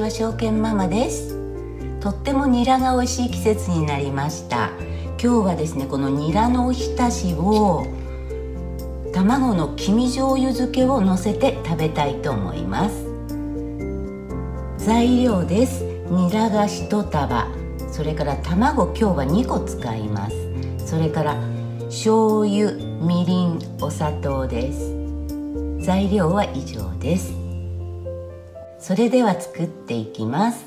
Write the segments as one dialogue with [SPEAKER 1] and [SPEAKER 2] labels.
[SPEAKER 1] は証券ママです。とってもニラが美味しい季節になりました。今日はですねこのニラのおひたしを卵の黄身醤油漬けをのせて食べたいと思います。材料です。ニラが1束。それから卵今日は2個使います。それから醤油みりんお砂糖です。材料は以上です。それでは作っていきます。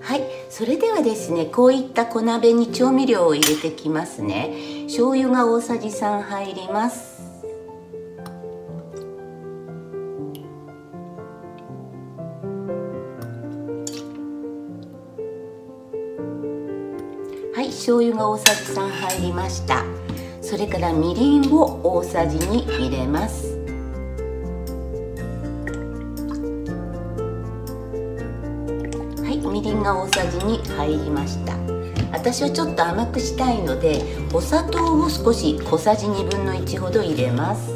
[SPEAKER 1] はいそれではですねこういった小鍋に調味料を入れてきますね。醤油が大さじ3入ります。はい醤油が大さじ3入りました。それからみりんを大さじ2入れます。みりんが大さじ2入りました。私はちょっと甘くしたいのでお砂糖を少し小さじ1分の1ほど入れます。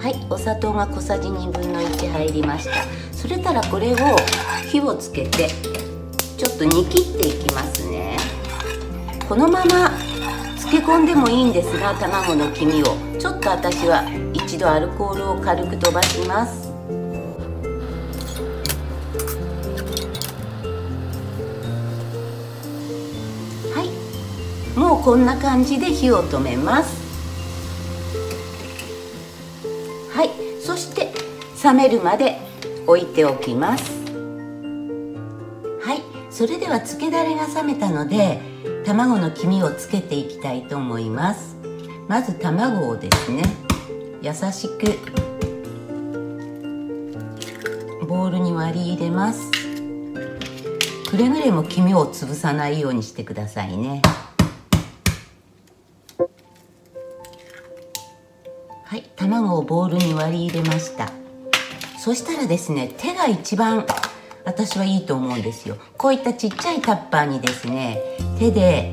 [SPEAKER 1] はいお砂糖が小さじ1分の1入りました。それたらこれを火をつけてちょっと煮切っていきますね。このまま漬け込んでもいいんですが卵の黄身を。ちょっと私は一度アルコールを軽く飛ばします。もうこんな感じで火を止めます。はい。そして冷めるまで置いておきます。はい。それでは漬けだれが冷めたので卵の黄身をつけていきたいと思います。まず卵をですね優しくボウルに割り入れます。くれぐれも黄身を潰さないようにしてくださいね。卵をボウルに割り入れました。そしたらですね手が一番私はいいと思うんですよ。こういったちっちゃいタッパーにですね手で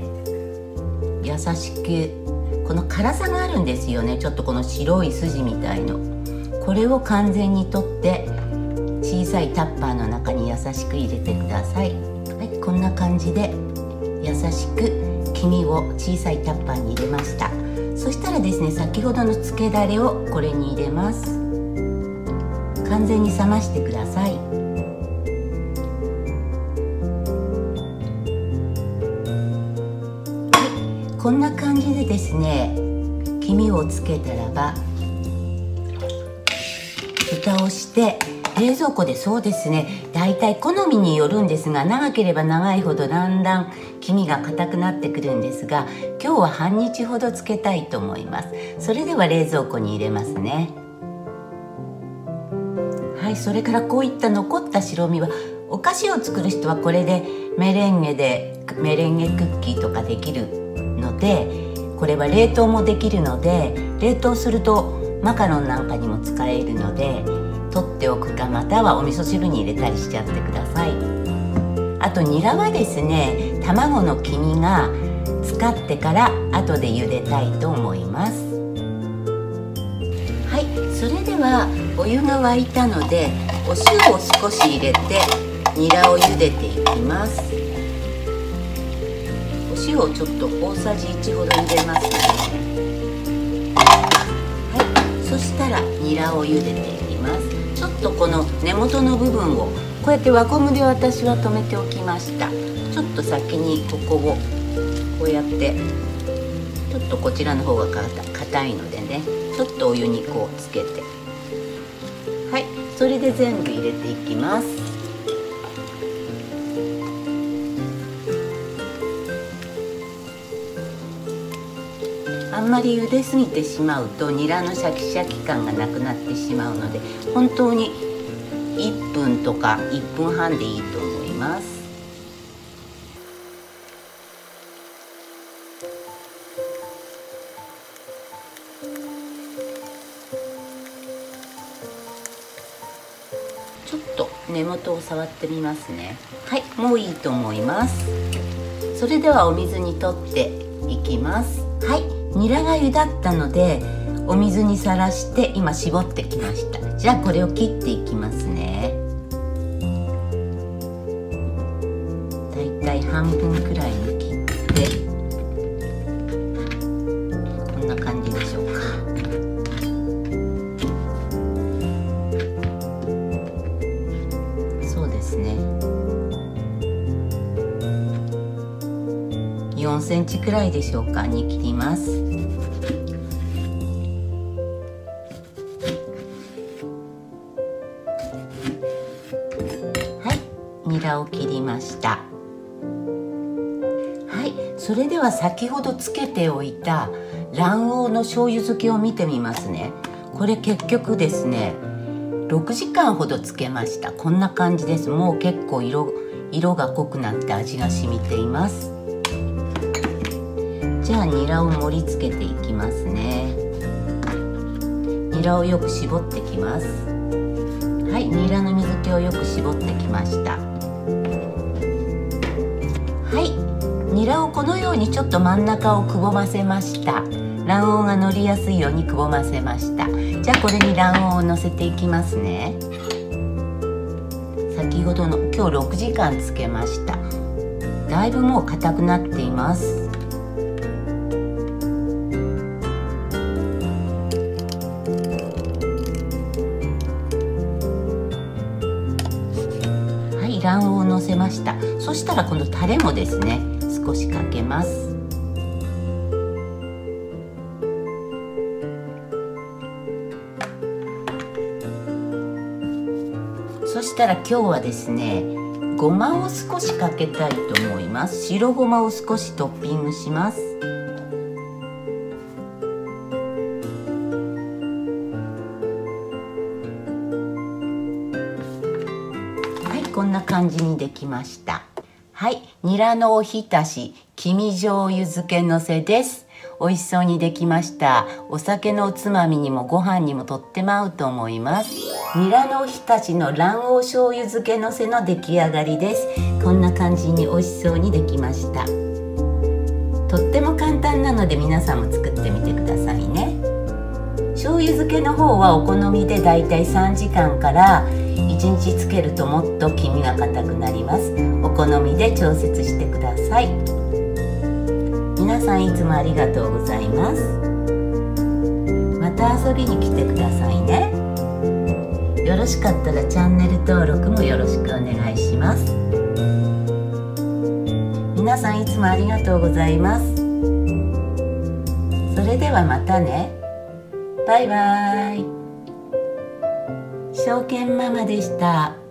[SPEAKER 1] 優しくこの辛さがあるんですよね。ちょっとこの白い筋みたいの。これを完全に取って小さいタッパーの中に優しく入れてください、はい、こんな感じで優しく黄身を小さいタッパーに入れました。そしたらですね先ほどの漬けだれをこれに入れます。完全に冷ましてください。こんな感じでですね黄身をつけたらば蓋をして冷蔵庫でそうですね。だいたい好みによるんですが長ければ長いほどだんだん黄身が硬くなってくるんですが今日は半日ほどつけたいと思います。それでは冷蔵庫に入れますね。はいそれからこういった残った白身はお菓子を作る人はこれでメレンゲでメレンゲクッキーとかできるのでこれは冷凍もできるので冷凍するとマカロンなんかにも使えるので取っておくかまたはお味噌汁に入れたりしちゃってください。あとニラはですね卵の黄身が使ってから後で茹でたいと思います。はいそれではお湯が沸いたのでお塩を少し入れてニラを茹でていきます。お塩をちょっと大さじ1ほど入れますね。はいそしたらニラを茹でていきます。ちょっとこの根元の部分をこうやって輪ゴムで私は留めておきました。ちょっと先にここをこうやってちょっとこちらの方が硬いのでねちょっとお湯にこうつけて。はいそれで全部入れていきます。あんまり茹ですぎてしまうとニラのシャキシャキ感がなくなってしまうので本当に1分とか1分半でいいと思います。ちょっと根元を触ってみますね。はいもういいと思います。それではお水にとっていきます。はい。ニラが湯だったのでお水にさらして今絞ってきました。じゃあこれを切っていきますね。だいたい半分くらいに切って。センチくらいでしょうかに切ります。はいニラを切りました。はいそれでは先ほどつけておいた卵黄の醤油漬けを見てみますね。これ結局ですね6時間ほどつけました。こんな感じです。もう結構色色が濃くなって味が染みています。じゃあニラを盛り付けていきますね。ニラをよく絞ってきます。はいニラの水気をよく絞ってきました。はいニラをこのようにちょっと真ん中をくぼませました。卵黄が乗りやすいようにくぼませました。じゃあこれに卵黄をのせていきますね。先ほどの今日6時間つけました。だいぶもう硬くなっています。卵黄をのせました。そしたらこのタレもですね少しかけます。そしたら今日はですねごまを少しかけたいと思います。白ごまを少しトッピングします。こんな感じにできました。はい。ニラのおひたし黄身醤油漬けのせです。美味しそうにできました。お酒のおつまみにもご飯にもとっても合うと思います。ニラのおひたしの卵黄醤油漬けのせの出来上がりです。こんな感じに美味しそうにできました。とっても簡単なので皆さんも作ってみてくださいね。醤油漬けの方はお好みでだいたい3時間から1日つけるともっと黄身が硬くなります。お好みで調節してください。皆さんいつもありがとうございます。また遊びに来てくださいね。よろしかったらチャンネル登録もよろしくお願いします。皆さんいつもありがとうございます。それではまたね。バイバーイ。証券ママでした。